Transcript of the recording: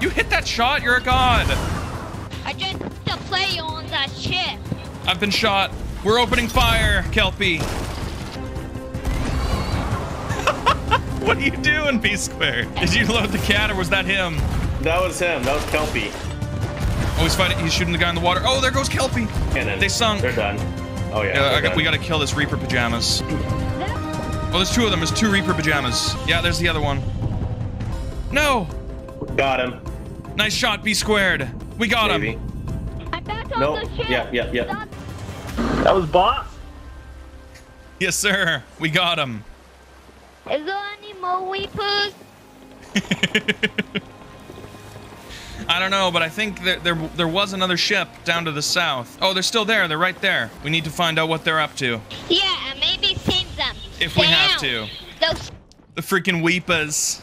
You hit that shot? You're a god. I just to play on that ship. I've been shot. We're opening fire, Kelpie. what are you doing, B Square? Did you load the cat or was that him? That was him. That was Kelpie. Oh, he's fighting. He's shooting the guy in the water. Oh, there goes Kelpie. Cannon. They sunk. They're done. Oh yeah. Yeah, they're I got, done. we gotta kill this Reaper pajamas. Oh, there's two of them. There's two Reaper pajamas. Yeah, there's the other one. No! Got him. Nice shot, B squared. We got Maybe. him. I'm back on Nope. the ship. Yeah, yeah, yeah. Stop. That was boss. Yes, sir. We got him. Is there any more weepers? I don't know, but I think there, there there was another ship down to the south. Oh, they're still there. They're right there. We need to find out what they're up to. Yeah, and maybe save them. If we have to. Those The freaking Weepas.